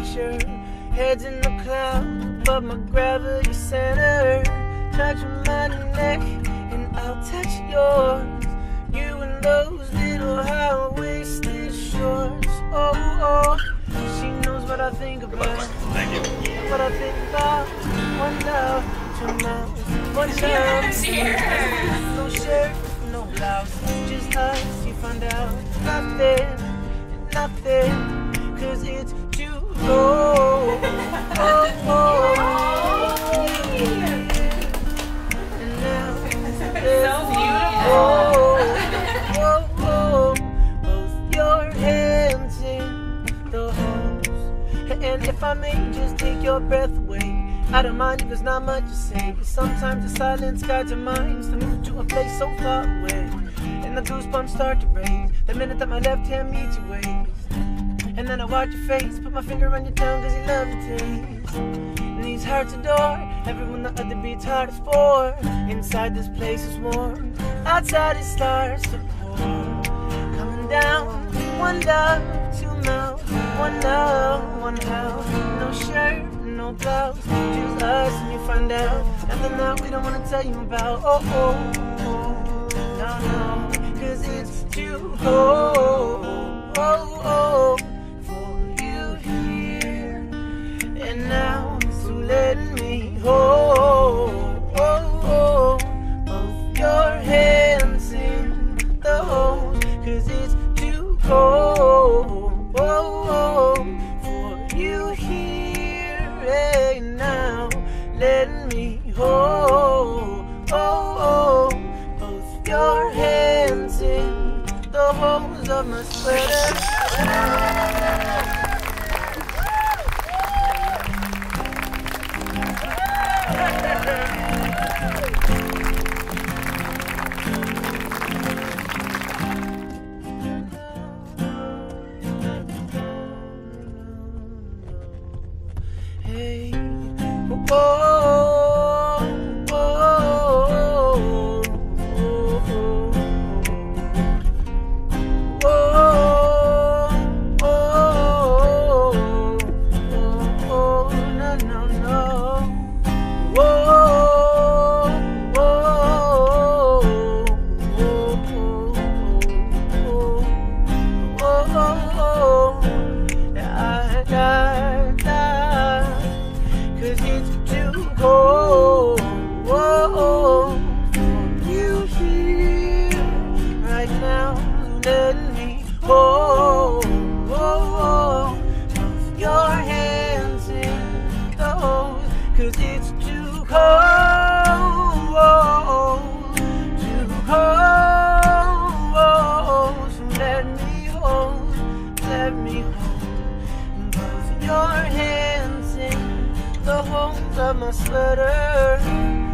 adventure. Heads in the clouds, above my gravity center. Touch my neck, and I'll touch yours. You and those little high-waisted shorts. Oh, oh, she knows what I think about. Thank you. What I think about. One love, two mouths, one love. No nothing, cause it's too low. Oh, oh. And oh, oh, oh, if I may just take your breath away, I don't mind if there's not much to say. But sometimes the silence guides our minds to move to a place so far away. And the goosebumps start to raise the minute that my left hand meets your waist. And then I watch your face, put my finger on your tongue cause you love the taste. And these hearts adore everyone the other beats hardest for. Inside this place is warm, outside it starts to pour. Coming down, one love, two mouths, one love, one house. No shirt, no blouse, just us and you find out nothing that we don't wanna tell you about. Oh, oh, cold. Oh, oh, for you here. And now, so let me hold oh, oh, both your hands in the holes, cause it's too cold oh, oh, for you here. And now, let me hold of my sweater. Hey, oh, oh, Cause it's too cold for you here right now. Let me hold your hands in the holes. Cause it's too cold, my sweater.